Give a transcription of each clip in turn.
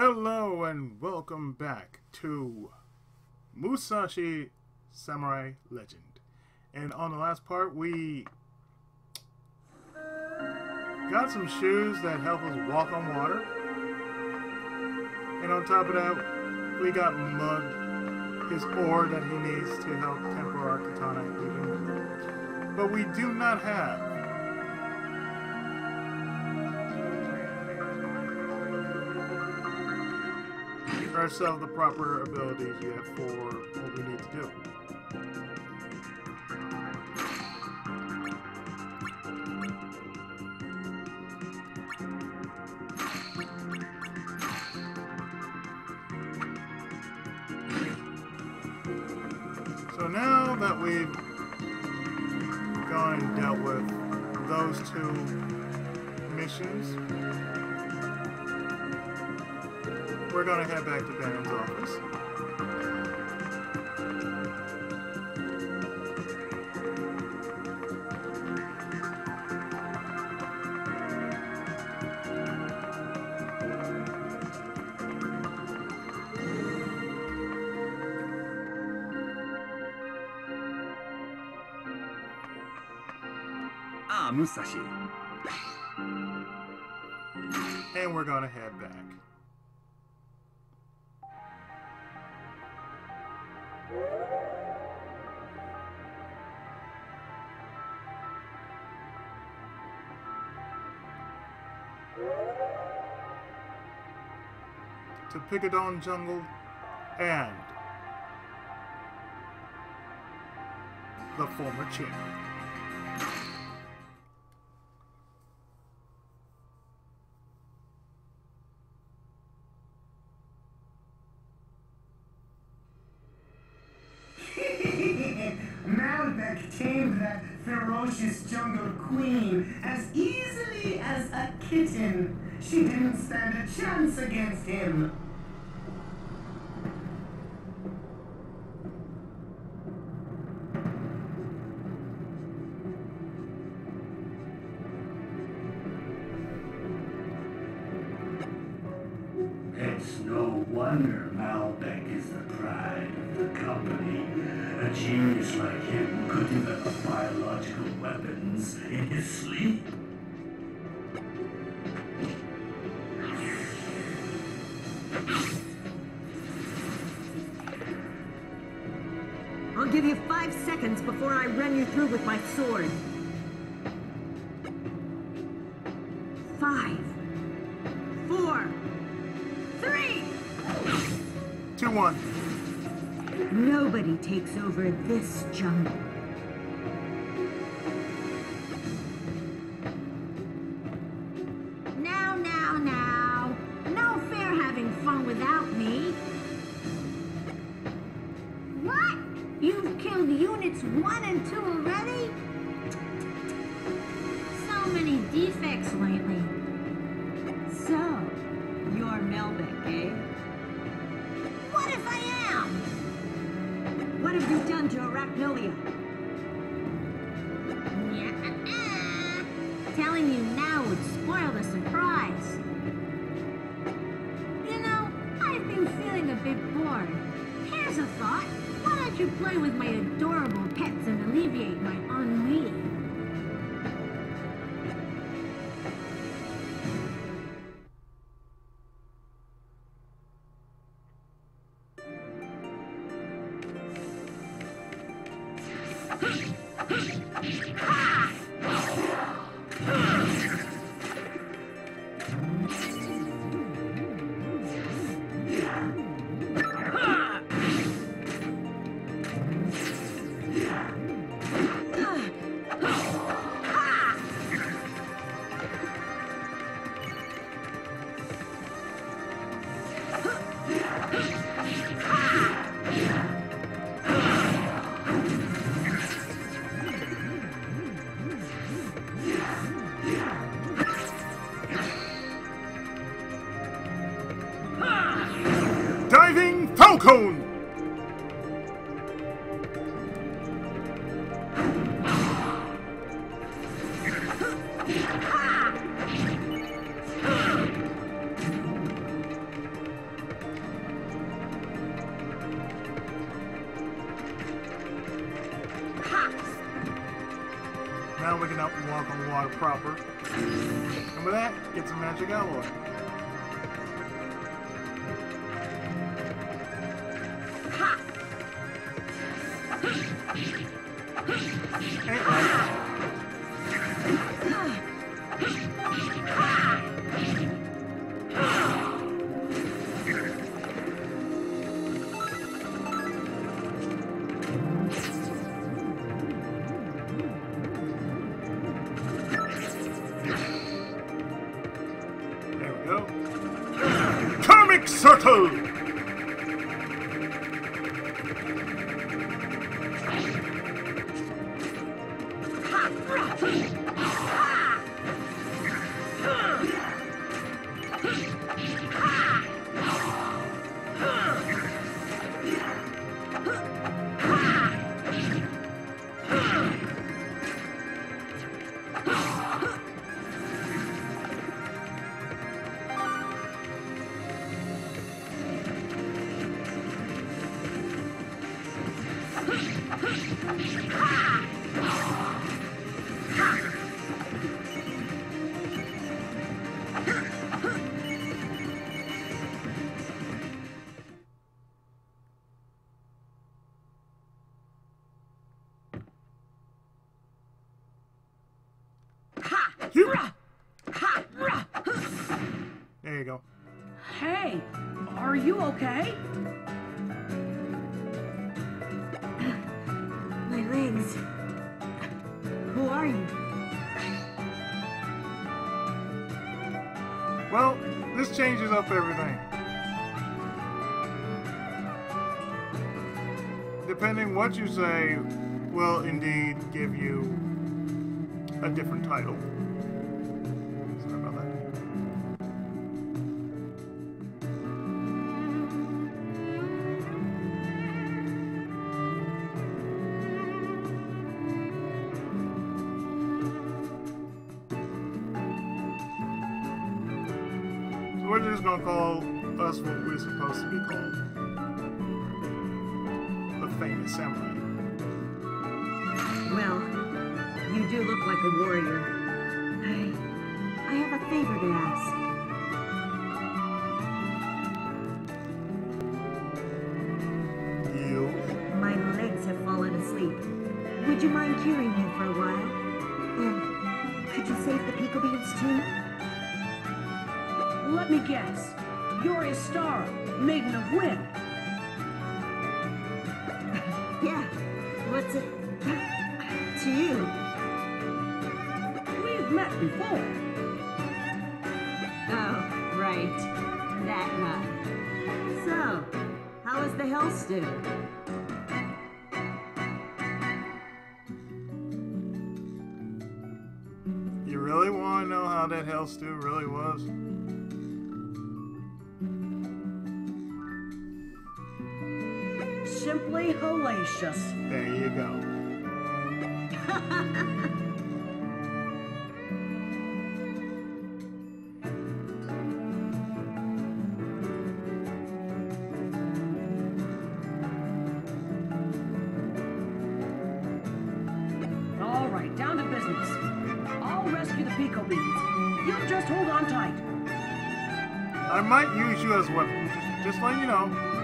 Hello and welcome back to Musashi Samurai Legend. And on the last part, we got some shoes that help us walk on water. And on top of that, we got Mud, his ore that he needs to help temper our katana even more. But we do not have ourselves the proper abilities yet for what we need to do. Gonna head back to Benham's office. Ah, Musashi. And we're gonna head back. To Picodon Jungle and the former champion. As easily as a kitten. She didn't stand a chance against him. Before I run you through with my sword. Five. Four. Three. 2 1. Nobody takes over this jungle. There changes up everything. Depending what you say, will indeed give you a different title. We're just gonna call us what we're supposed to be called. The famous samurai. Well, you do look like a warrior. I, I have a favor to ask. You. My legs have fallen asleep. Would you mind curing me for a while? And could you save the pickle beans too? Let me guess. You're Istara, Maiden of Wind. Yeah. What's it to you? We've met before. Oh, right. That guy. So, how is the hell stew? You really want to know how that hell stew really was? Hellacious. There you go. All right, down to business. I'll rescue the Pico Beans. You just hold on tight. I might use you as weapon. Just, just letting you know.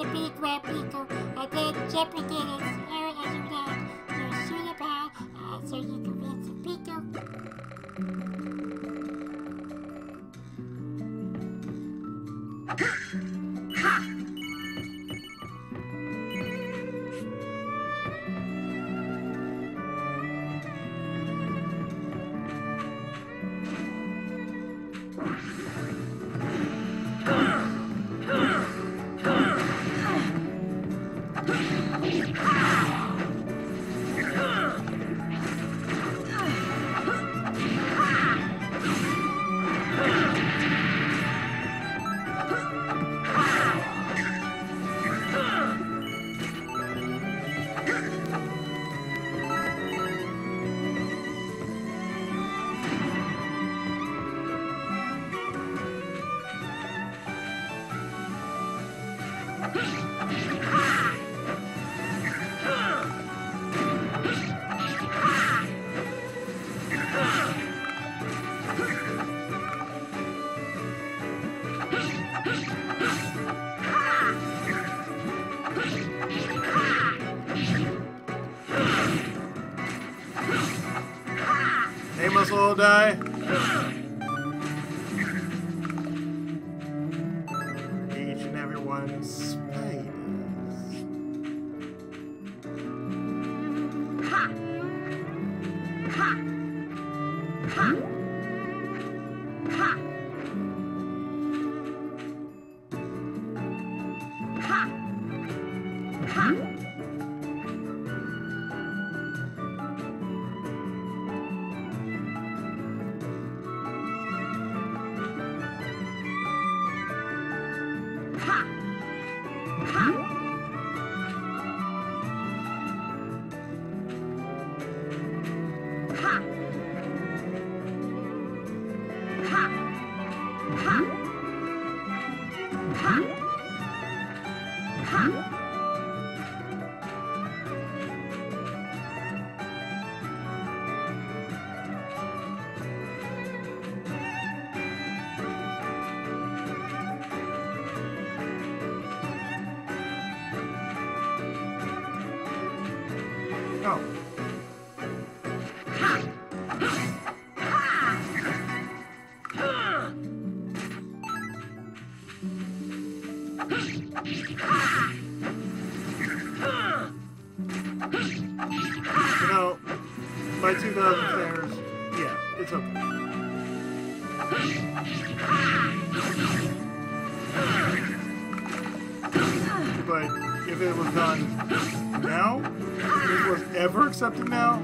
The big red Pico. And then jump They die. By 2,000 stairs, yeah, it's okay. But if it was done now, if it was ever accepted now,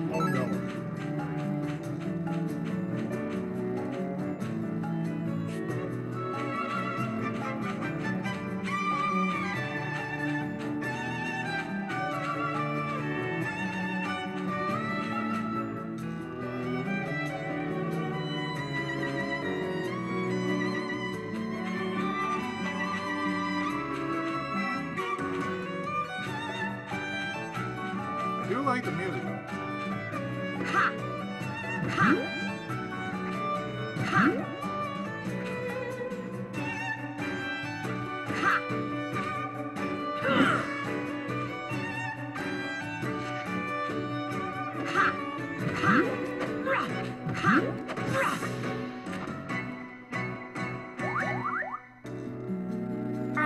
Uh,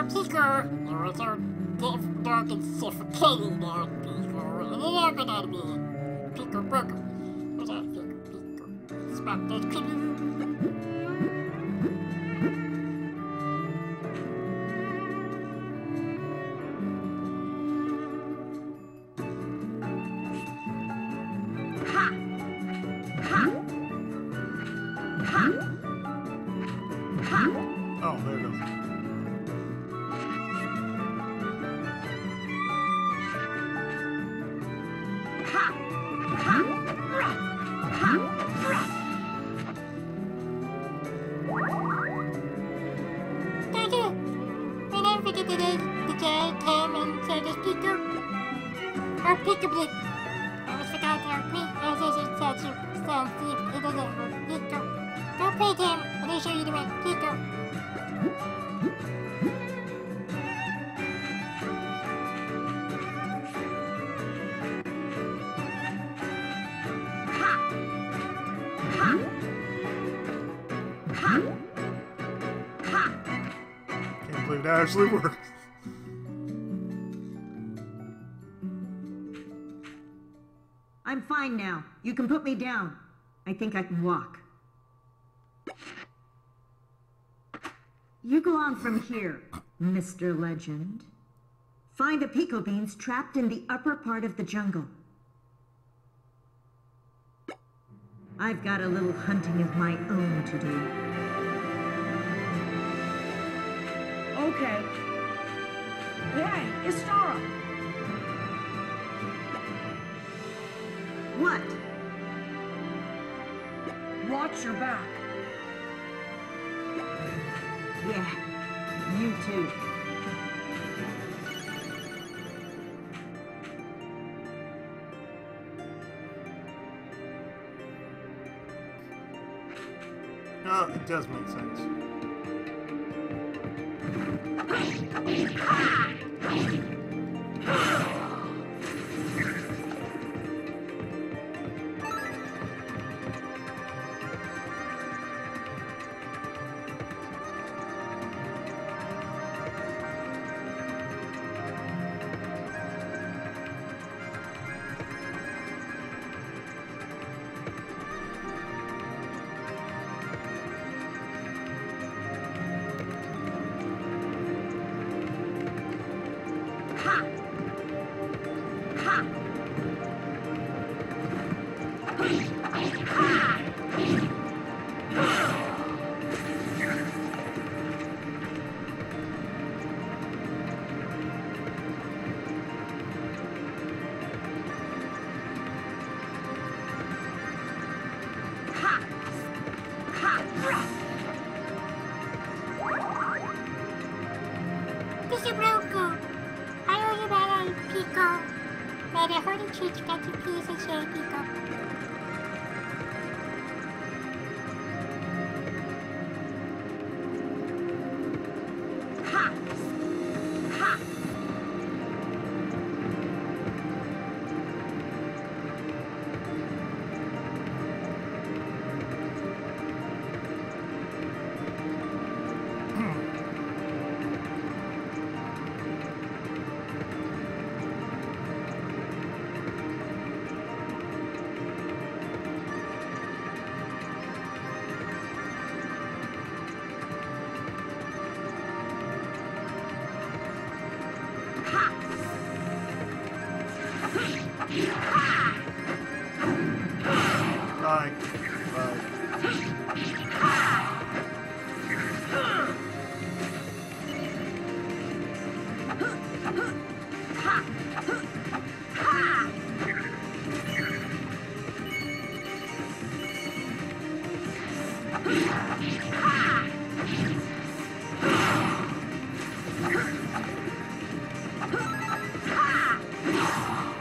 Pico, you were so deaf, dark, and suffocating there, Pico. And then I'm gonna be Pico Boco. What's that, Pico? Pico. Spot those creepy. Actually worked. I'm fine now. You can put me down. I think I can walk. You go on from here, Mr. Legend. Find the Pico Beans trapped in the upper part of the jungle. I've got a little hunting of my own to do. Okay. Hey, Istara! What? Watch your back. Yeah, you too. Oh, it does make sense. Ha!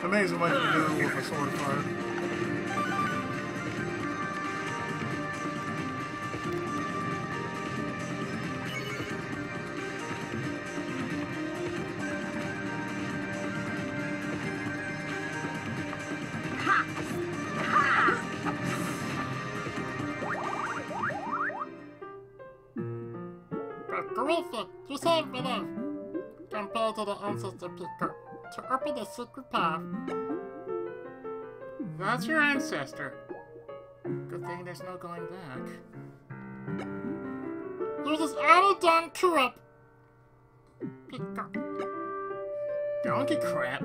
Amazing what you can do with a sword fire. To. To open the secret path. That's your ancestor. Good thing there's no going back. Out of done corrupt. Pico. Donkey crap.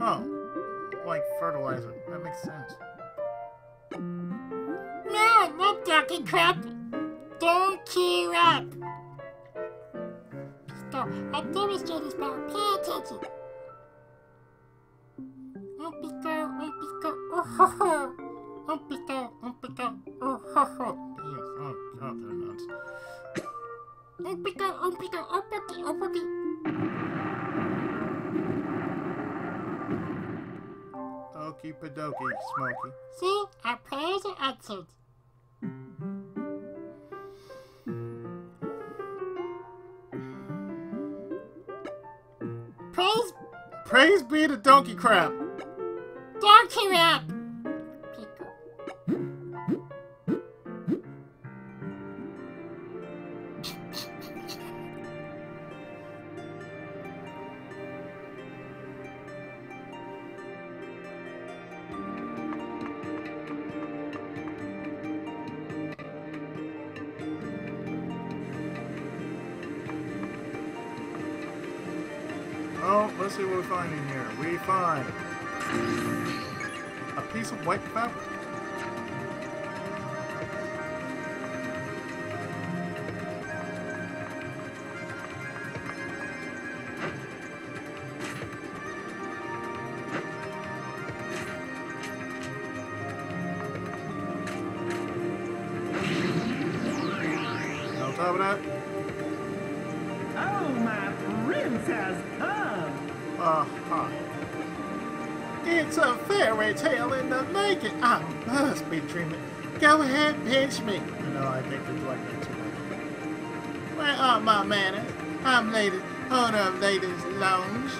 Oh, like fertilizer. That makes sense. No, not Donkey crap. Don't queue up. Stop. I demonstrate his power. Pay attention. Umpiko, umpiko, oh ho ho. Umpiko, umpiko, oh ho ho. Yes, oh god, they're nuts. Umpiko, umpiko, uppity, uppity. Okie padokie, Smokey. See? Our prayers are answered. Praise be to Donkey Crab. I'm lady, owner of Ladies Lounge.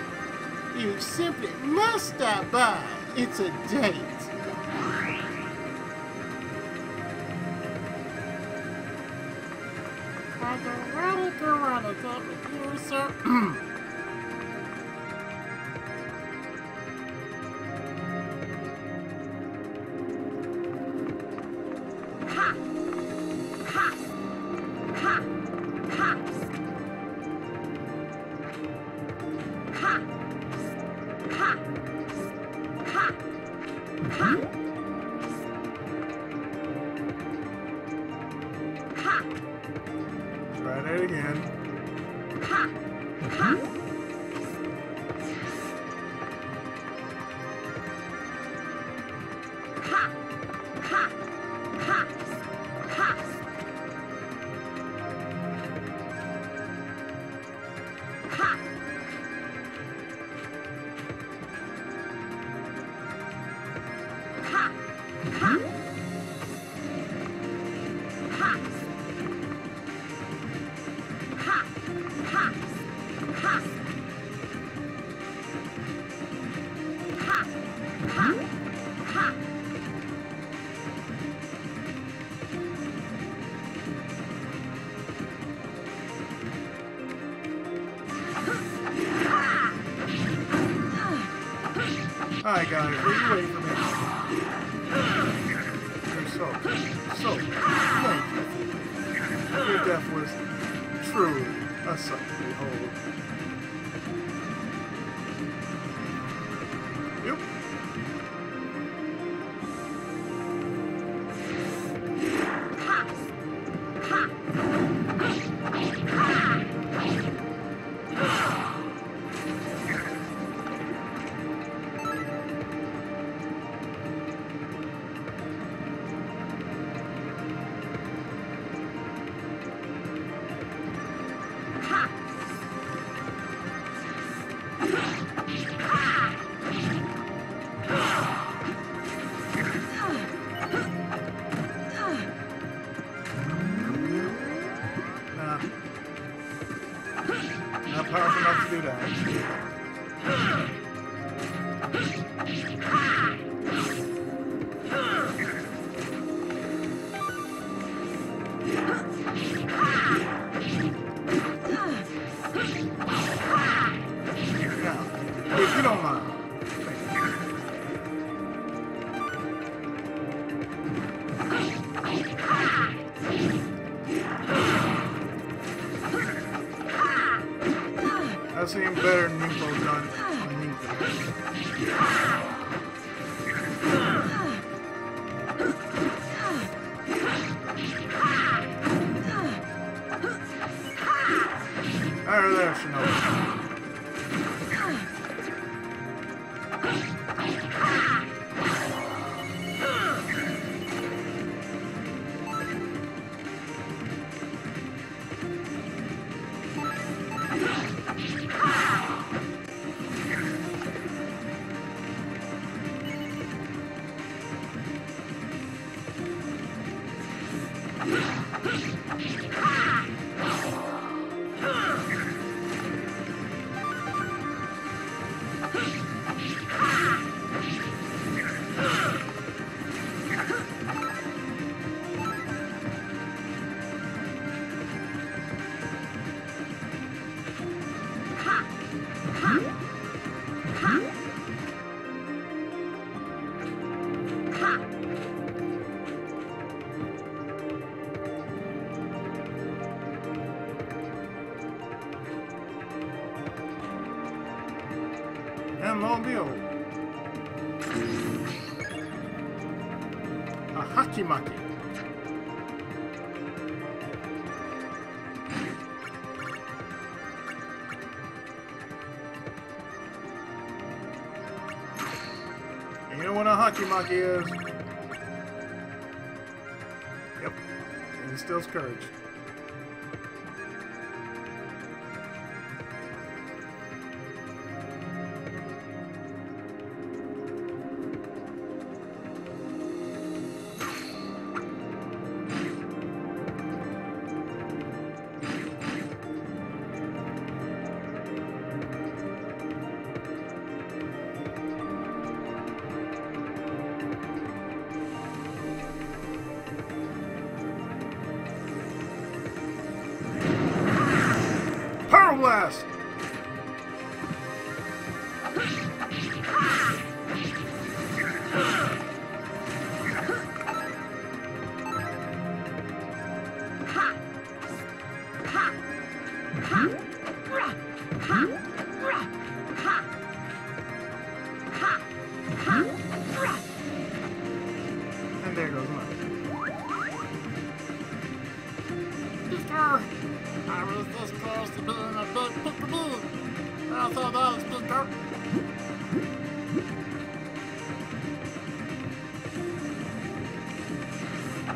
You simply must stop by. It's a date. I don't want to go on a date with you, sir. Hi guys, will you wait for me? You're so, so thank you. Your death was truly a sight to behold. That's even better than Ninko done on Ninko. I really know. Hachimaki is? Yep, it instills courage.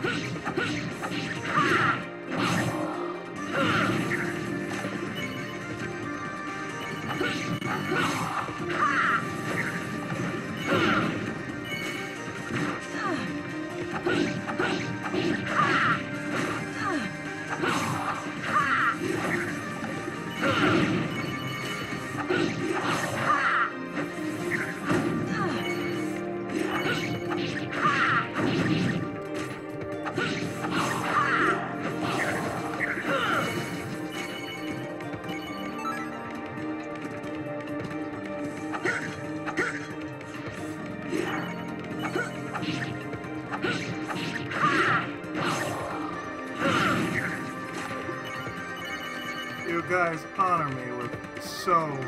You so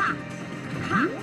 Okay,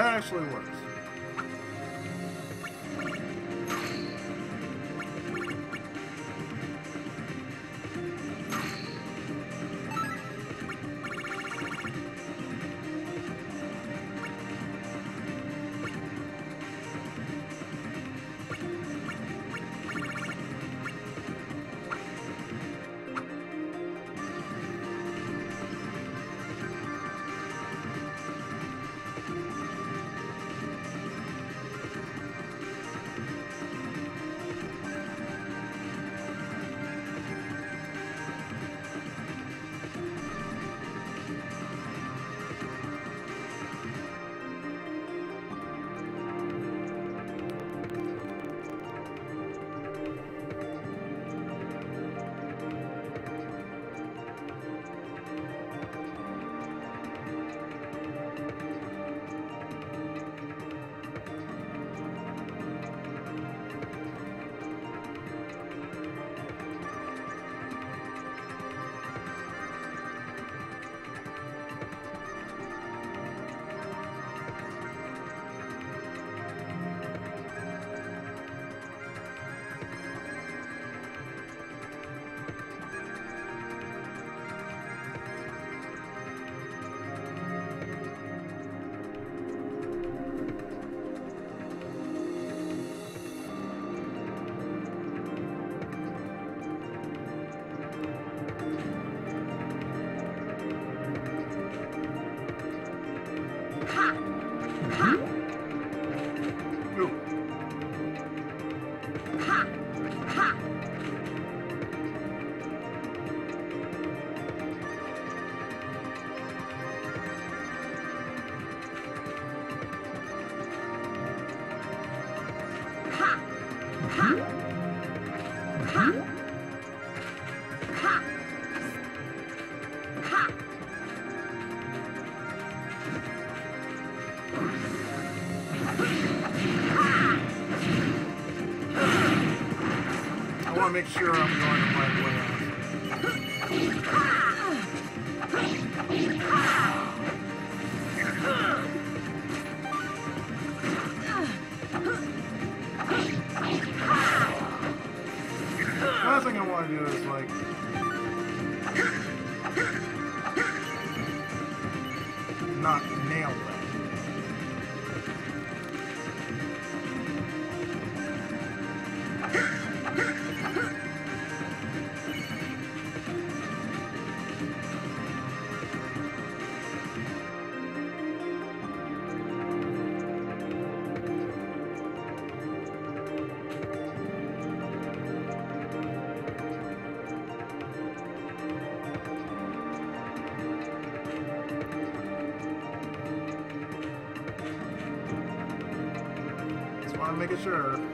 That actually to make sure I'm going the right way. Last thing I want to do is like It sure.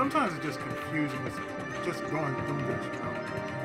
Sometimes it's just confusing. It's just going through this, you know.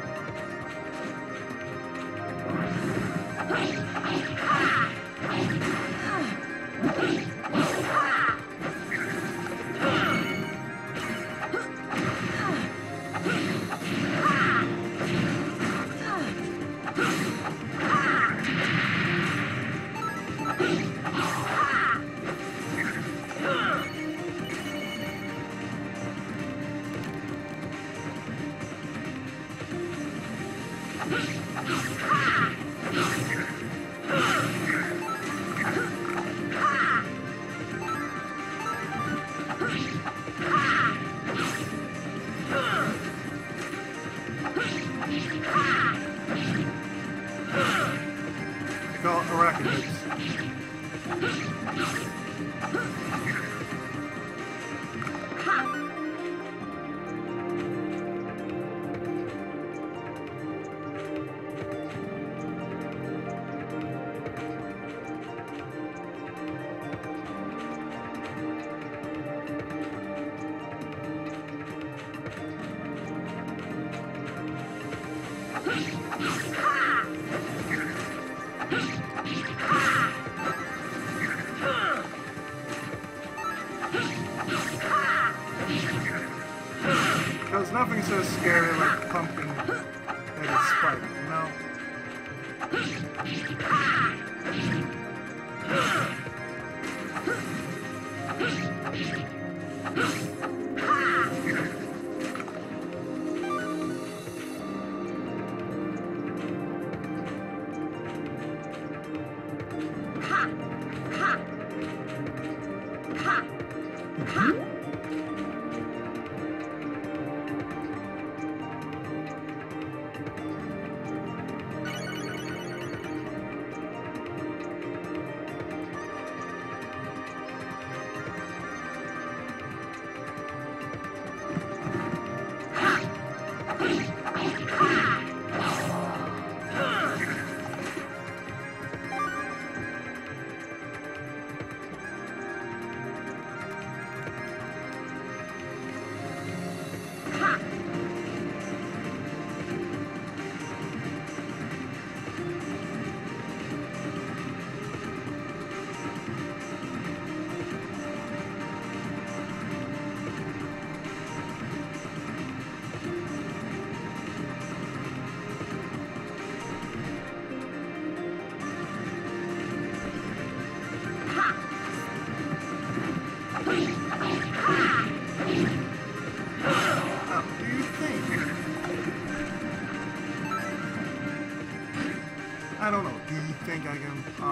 Because nothing so scary like pumpkin headed spike, you know?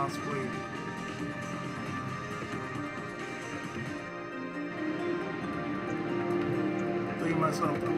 miles squared. Three months old.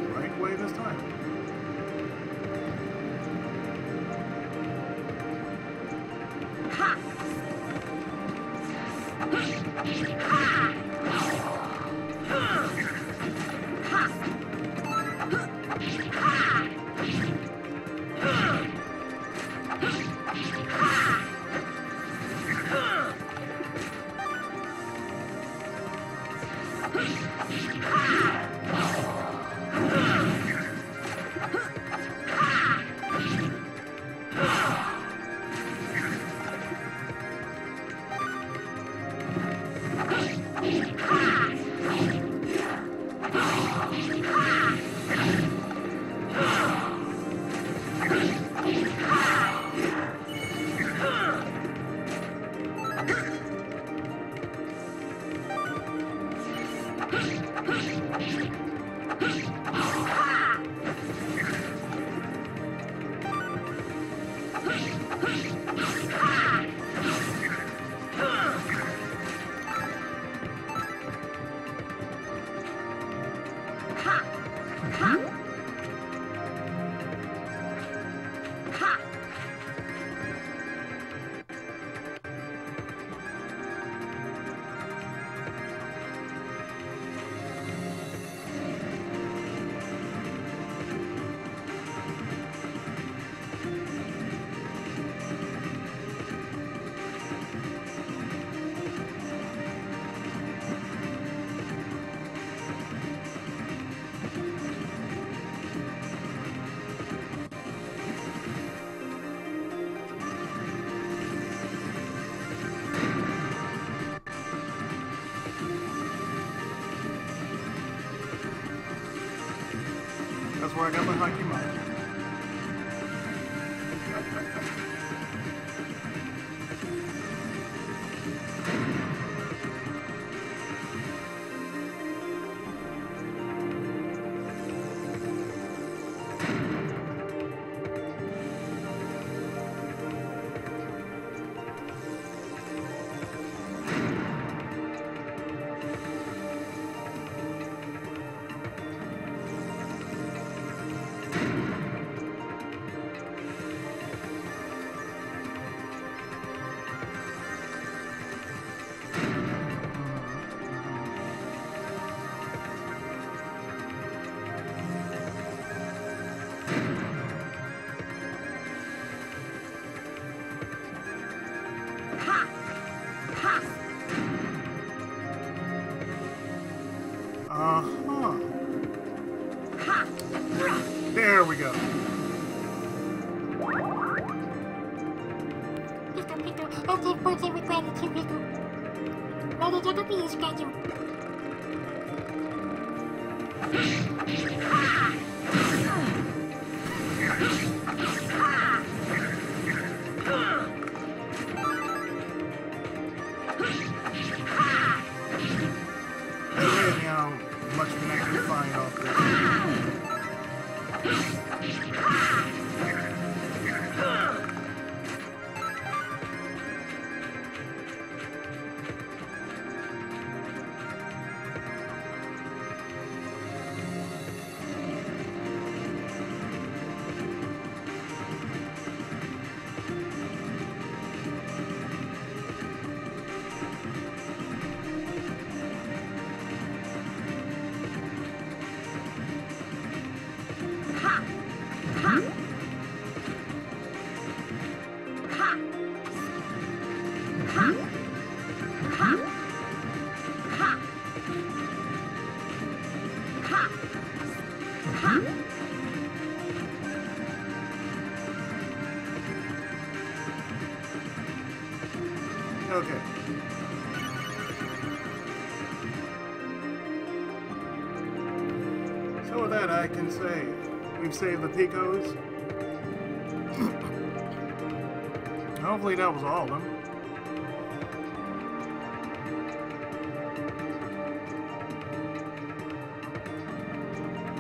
number 100. Чуть-чуть лету. Да ведь я. Say we've saved the Picos. Hopefully that was all of them.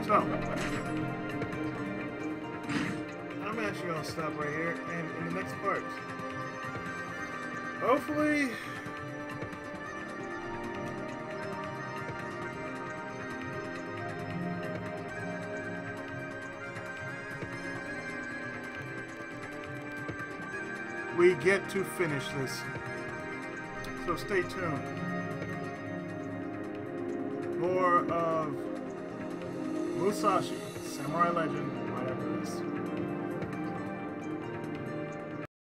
So, I'm actually going to stop right here, and in the next part, hopefully, we get to finish this. So stay tuned. More of Musashi, Samurai Legend.